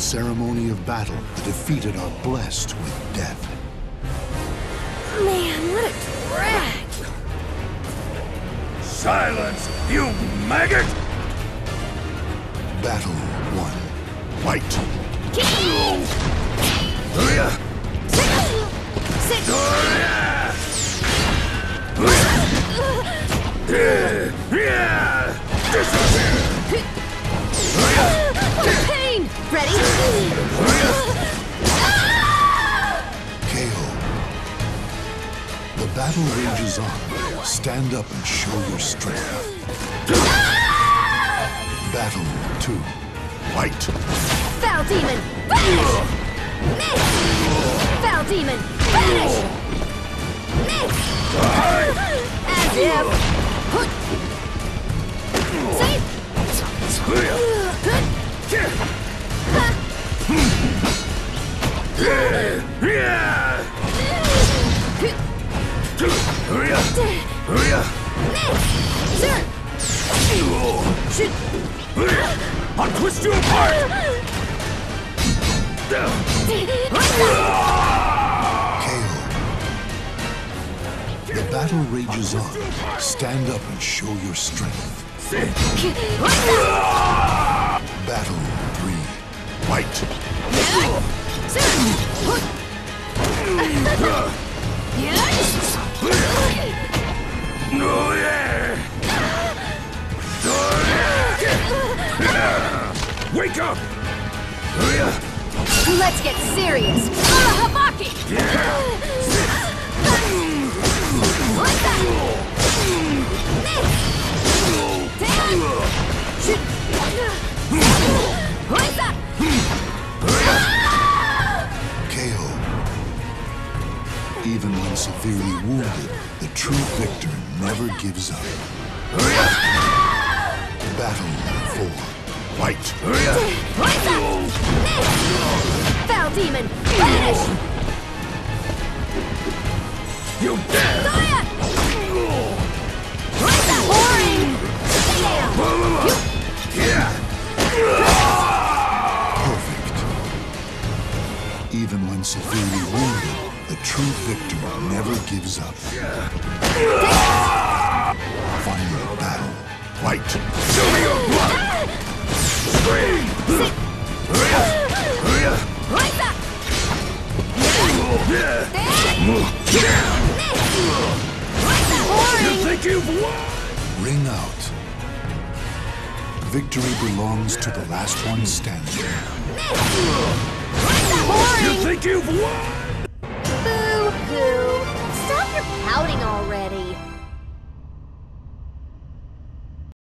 the ceremony of battle, the defeated are blessed with death. Man, what a drag! Silence, you maggot! Battle one. Fight. Hurry Disappear! Battle rages on. Stand up and show your strength. Battle two. Fight. Foul Demon! Vanish! Miss! Foul Demon! Vanish! Miss! As if! Safe! Hurry up! I'll twist you apart! KO. The battle rages on. Stand up and show your strength. Battle three. Fight. No, Wake up! Hurry! Let's get serious! Ah, Habaki! Like that! Like that! KO. Even when severely wounded, the true victor never gives up. Fight. Hurry up! That! Foul Demon! Vanish! You dare! Diet! Like that! Boring! Yeah! Perfect. Even when severely wounded, the true victor never gives up. Final battle. Fight. Show me your blood! Ring out. Victory belongs to the last one standing. You think you've won?